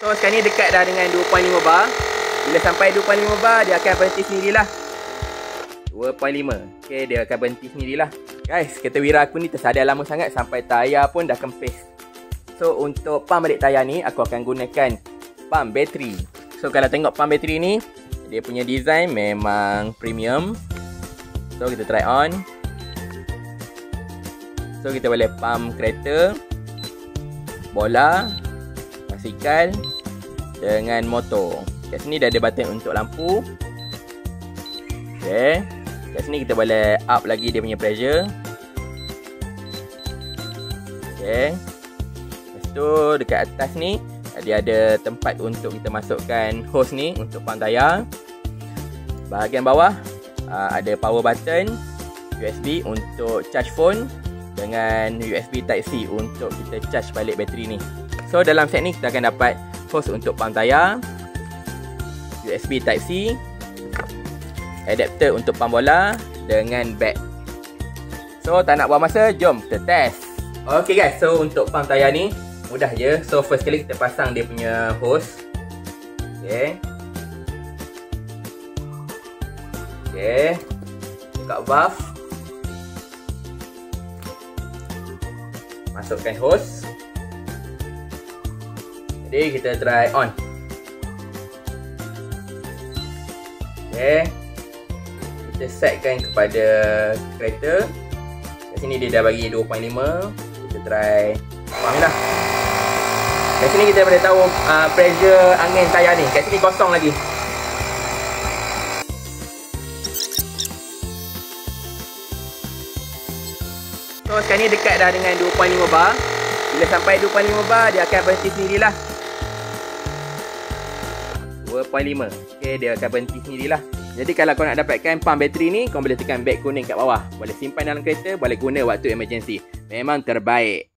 So sekarang ni dekat dah dengan 2.5 bar. Bila sampai 2.5 bar dia akan berhenti sendirilah. 2.5. Okey, dia akan berhenti sendirilah. Guys, kereta Wira aku ni tersadar lama sangat sampai tayar pun dah kempis. So untuk pump balik tayar ni aku akan gunakan pump bateri. So kalau tengok pump bateri ni, dia punya design memang premium. So kita try on. So kita boleh pump kereta, bola, basikal dengan motor. Kat sini dah ada button untuk lampu. Okay. Kat sini kita boleh up lagi dia punya pressure. Okay. Lepas tu dekat atas ni dia ada tempat untuk kita masukkan hose ni untuk pump tayar. Bahagian bawah uh, ada power button USB untuk charge phone dengan USB Type C untuk kita charge balik bateri ni. So dalam set ni kita akan dapat hose untuk pump tayar, USB Type C, adapter untuk pump bola dengan bag. So tak nak buang masa, jom kita test. Okay guys, so untuk pump tayar ni mudah je. So first kali kita pasang dia punya hose. Okay. Okay. Buka valve. Masukkan hose. Jadi kita try on. Okay. Kita setkan kepada kereta kat sini dia dah bagi 2.5 kita try ni lah. Kat sini kita boleh tahu uh, pressure angin tayar ni. Kat sini kosong lagi. So sekarang ni dekat dah dengan 2.5 bar. Bila sampai 2.5 bar dia akan berhenti sendirilah 2.5 ok dia akan berhenti sendirilah jadi kalau kau nak dapatkan pump bateri ni, kau boleh tekan beg kuning kat bawah. Boleh simpan dalam kereta, boleh guna waktu emergency. Memang terbaik.